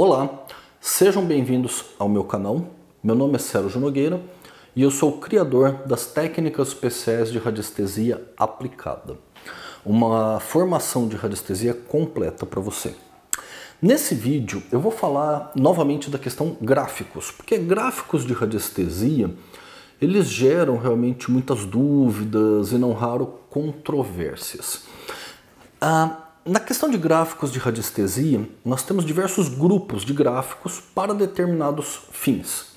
Olá, sejam bem-vindos ao meu canal. Meu nome é Sérgio Nogueira e eu sou o criador das técnicas especiais de radiestesia aplicada. Uma formação de radiestesia completa para você. Nesse vídeo eu vou falar novamente da questão gráficos, porque gráficos de radiestesia eles geram realmente muitas dúvidas e não raro controvérsias. Ah, na questão de gráficos de radiestesia, nós temos diversos grupos de gráficos para determinados fins.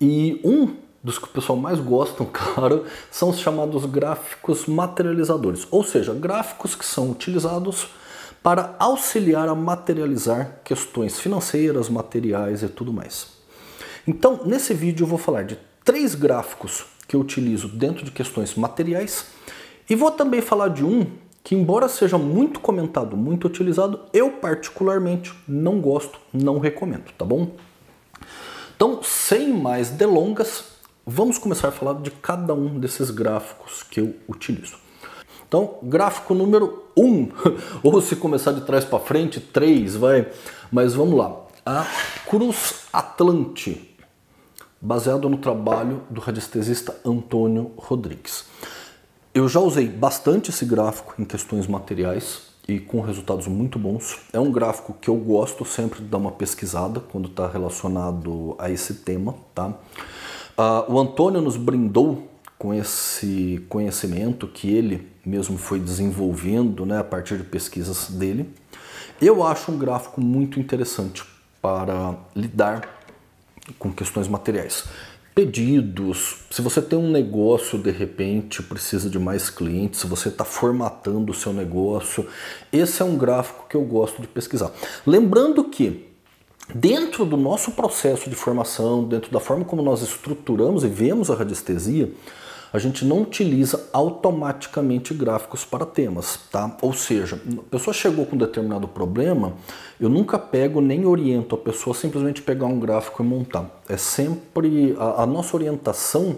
E um dos que o pessoal mais gosta, claro, são os chamados gráficos materializadores, ou seja, gráficos que são utilizados para auxiliar a materializar questões financeiras, materiais e tudo mais. Então, nesse vídeo eu vou falar de três gráficos que eu utilizo dentro de questões materiais e vou também falar de um que embora seja muito comentado, muito utilizado, eu particularmente não gosto, não recomendo, tá bom? Então, sem mais delongas, vamos começar a falar de cada um desses gráficos que eu utilizo. Então, gráfico número 1, um, ou se começar de trás para frente, 3, vai. Mas vamos lá. A Cruz Atlante, baseado no trabalho do radiestesista Antônio Rodrigues. Eu já usei bastante esse gráfico em questões materiais e com resultados muito bons. É um gráfico que eu gosto sempre de dar uma pesquisada quando está relacionado a esse tema. Tá? Uh, o Antônio nos brindou com esse conhecimento que ele mesmo foi desenvolvendo né, a partir de pesquisas dele. Eu acho um gráfico muito interessante para lidar com questões materiais pedidos, se você tem um negócio de repente precisa de mais clientes, se você está formatando o seu negócio, esse é um gráfico que eu gosto de pesquisar. Lembrando que dentro do nosso processo de formação, dentro da forma como nós estruturamos e vemos a radiestesia, a gente não utiliza automaticamente gráficos para temas, tá? Ou seja, a pessoa chegou com um determinado problema, eu nunca pego nem oriento a pessoa simplesmente pegar um gráfico e montar. É sempre a, a nossa orientação,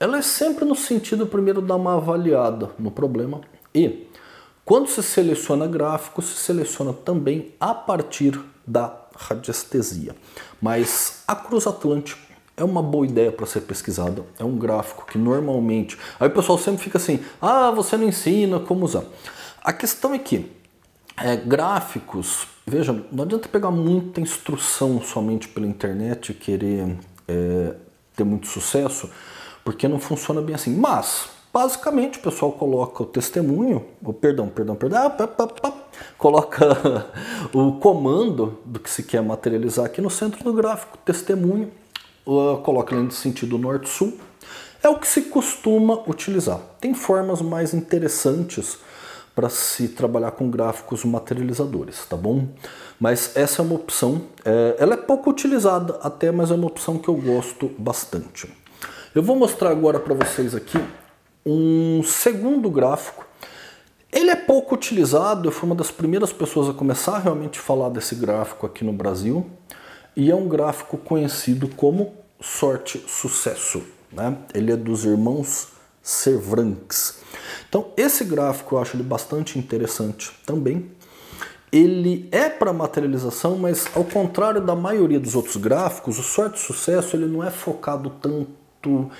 ela é sempre no sentido primeiro dar uma avaliada no problema e quando se seleciona gráfico, se seleciona também a partir da radiestesia. Mas a Cruz Atlântica é uma boa ideia para ser pesquisada. É um gráfico que normalmente. Aí o pessoal sempre fica assim: ah, você não ensina como usar. A questão é que é, gráficos, veja, não adianta pegar muita instrução somente pela internet e querer é, ter muito sucesso, porque não funciona bem assim. Mas, basicamente, o pessoal coloca o testemunho, o perdão, perdão, perdão, ah, coloca o comando do que se quer materializar aqui no centro do gráfico, testemunho uh, coloca no sentido norte-sul, é o que se costuma utilizar. Tem formas mais interessantes para se trabalhar com gráficos materializadores, tá bom? Mas essa é uma opção, é, ela é pouco utilizada até, mas é uma opção que eu gosto bastante. Eu vou mostrar agora para vocês aqui um segundo gráfico. Ele é pouco utilizado, eu fui uma das primeiras pessoas a começar a realmente falar desse gráfico aqui no Brasil e é um gráfico conhecido como sorte-sucesso. Né? Ele é dos irmãos Cervranques. Então, esse gráfico eu acho ele bastante interessante também. Ele é para materialização, mas ao contrário da maioria dos outros gráficos, o sorte-sucesso ele não é focado tanto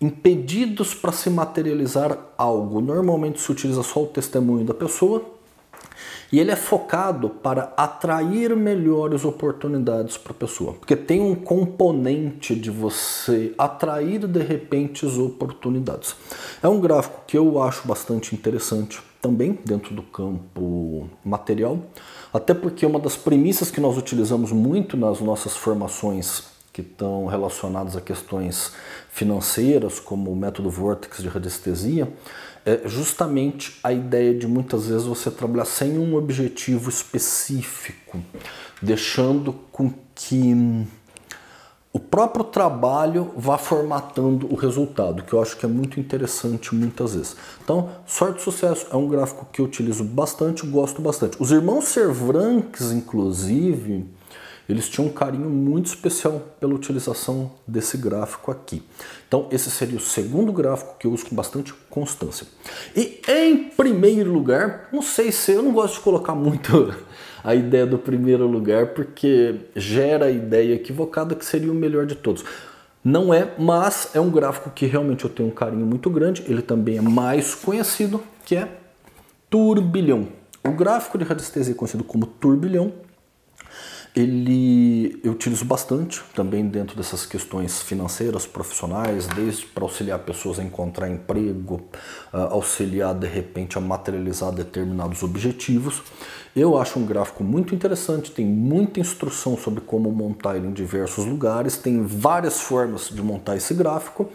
em pedidos para se materializar algo. Normalmente se utiliza só o testemunho da pessoa e ele é focado para atrair melhores oportunidades para a pessoa, porque tem um componente de você atrair de repente as oportunidades. É um gráfico que eu acho bastante interessante também dentro do campo material, até porque uma das premissas que nós utilizamos muito nas nossas formações que estão relacionadas a questões financeiras, como o método Vortex de radiestesia, é justamente a ideia de muitas vezes você trabalhar sem um objetivo específico, deixando com que o próprio trabalho vá formatando o resultado, que eu acho que é muito interessante muitas vezes. Então, sorte e sucesso é um gráfico que eu utilizo bastante, gosto bastante. Os irmãos Cervranques, inclusive, eles tinham um carinho muito especial pela utilização desse gráfico aqui. Então, esse seria o segundo gráfico que eu uso com bastante constância. E em primeiro lugar, não sei se eu não gosto de colocar muito a ideia do primeiro lugar, porque gera a ideia equivocada que seria o melhor de todos. Não é, mas é um gráfico que realmente eu tenho um carinho muito grande. Ele também é mais conhecido, que é turbilhão. O gráfico de radiestesia conhecido como turbilhão ele eu utilizo bastante também dentro dessas questões financeiras, profissionais, desde para auxiliar pessoas a encontrar emprego, auxiliar de repente a materializar determinados objetivos. Eu acho um gráfico muito interessante, tem muita instrução sobre como montar ele em diversos lugares, tem várias formas de montar esse gráfico.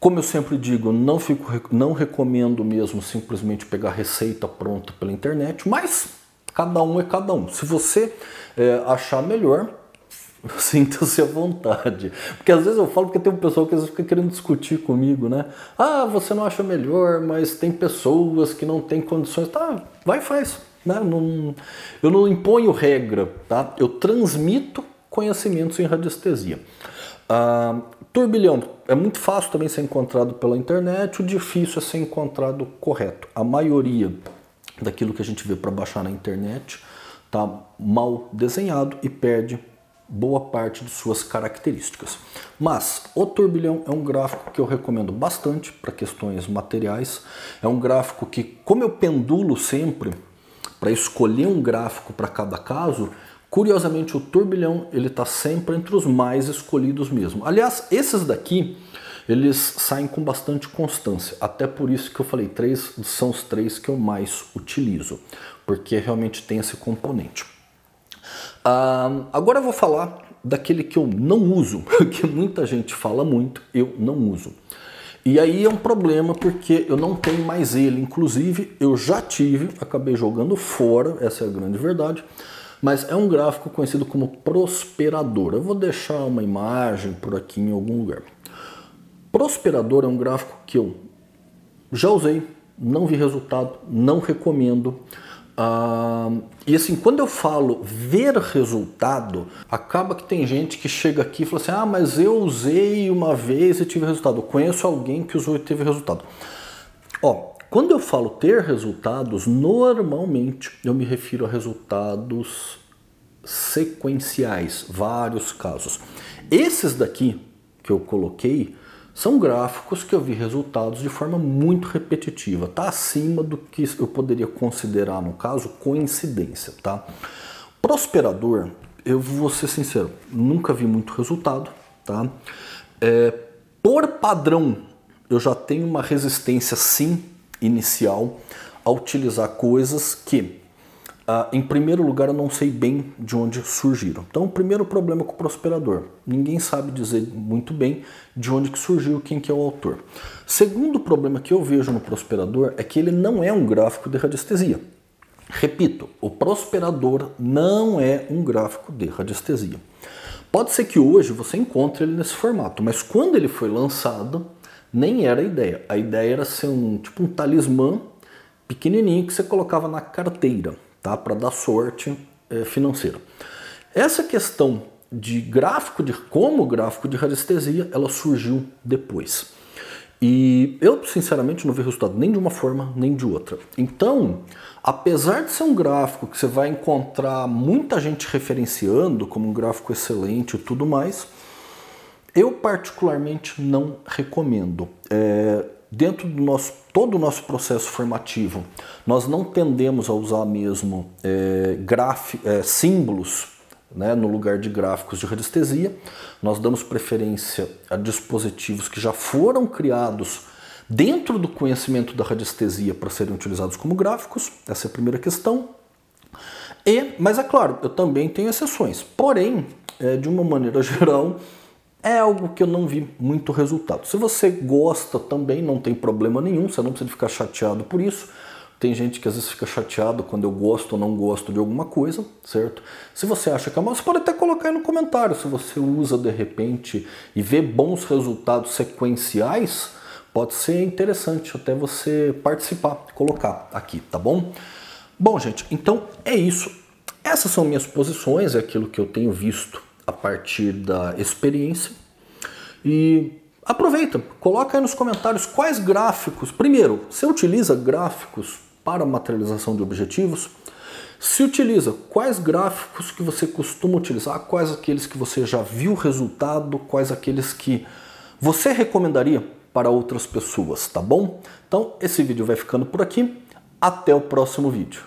Como eu sempre digo, não, fico, não recomendo mesmo simplesmente pegar receita pronta pela internet, mas Cada um é cada um. Se você é, achar melhor, sinta-se à vontade. Porque às vezes eu falo porque tem um pessoal que às vezes fica querendo discutir comigo, né? Ah, você não acha melhor, mas tem pessoas que não têm condições. Tá, vai e faz. Né? Não, eu não imponho regra, tá? Eu transmito conhecimentos em radiestesia. Ah, turbilhão é muito fácil também ser encontrado pela internet, o difícil é ser encontrado correto. A maioria daquilo que a gente vê para baixar na internet está mal desenhado e perde boa parte de suas características. Mas o turbilhão é um gráfico que eu recomendo bastante para questões materiais. É um gráfico que, como eu pendulo sempre para escolher um gráfico para cada caso, curiosamente o turbilhão ele está sempre entre os mais escolhidos mesmo. Aliás, esses daqui eles saem com bastante constância. Até por isso que eu falei, três são os três que eu mais utilizo, porque realmente tem esse componente. Ah, agora eu vou falar daquele que eu não uso, que muita gente fala muito, eu não uso. E aí é um problema porque eu não tenho mais ele. Inclusive, eu já tive, acabei jogando fora, essa é a grande verdade. Mas é um gráfico conhecido como prosperador. Eu vou deixar uma imagem por aqui em algum lugar. Prosperador é um gráfico que eu já usei, não vi resultado, não recomendo. Ah, e assim, quando eu falo ver resultado, acaba que tem gente que chega aqui e fala assim: ah, mas eu usei uma vez e tive resultado. Conheço alguém que usou e teve resultado. Ó, quando eu falo ter resultados, normalmente eu me refiro a resultados sequenciais, vários casos. Esses daqui que eu coloquei são gráficos que eu vi resultados de forma muito repetitiva, tá acima do que eu poderia considerar, no caso, coincidência, tá? Prosperador, eu vou ser sincero, nunca vi muito resultado, tá? É, por padrão, eu já tenho uma resistência sim inicial a utilizar coisas que ah, em primeiro lugar, eu não sei bem de onde surgiram. Então, o primeiro problema com o prosperador, ninguém sabe dizer muito bem de onde que surgiu, quem que é o autor. Segundo problema que eu vejo no prosperador é que ele não é um gráfico de radiestesia. Repito, o prosperador não é um gráfico de radiestesia. Pode ser que hoje você encontre ele nesse formato, mas quando ele foi lançado, nem era a ideia. A ideia era ser um tipo um talismã pequenininho que você colocava na carteira tá? para dar sorte é, financeira. Essa questão de gráfico, de como gráfico de radiestesia, ela surgiu depois. E eu, sinceramente, não vi resultado nem de uma forma nem de outra. Então, apesar de ser um gráfico que você vai encontrar muita gente referenciando como um gráfico excelente e tudo mais, eu particularmente não recomendo. É, dentro do nosso todo o nosso processo formativo, nós não tendemos a usar mesmo é, é, símbolos né, no lugar de gráficos de radiestesia. Nós damos preferência a dispositivos que já foram criados dentro do conhecimento da radiestesia para serem utilizados como gráficos. Essa é a primeira questão. E, mas é claro, eu também tenho exceções. Porém, é, de uma maneira geral, é algo que eu não vi muito resultado. Se você gosta também, não tem problema nenhum, você não precisa ficar chateado por isso. Tem gente que às vezes fica chateado quando eu gosto ou não gosto de alguma coisa, certo? Se você acha que é mal, você pode até colocar aí no comentário. Se você usa de repente e vê bons resultados sequenciais, pode ser interessante até você participar, colocar aqui, tá bom? Bom, gente, então é isso. essas são minhas posições, é aquilo que eu tenho visto a partir da experiência. E aproveita, coloca aí nos comentários quais gráficos. Primeiro, você utiliza gráficos para materialização de objetivos? Se utiliza, quais gráficos que você costuma utilizar? Quais aqueles que você já viu resultado? Quais aqueles que você recomendaria para outras pessoas, tá bom? Então, esse vídeo vai ficando por aqui. Até o próximo vídeo.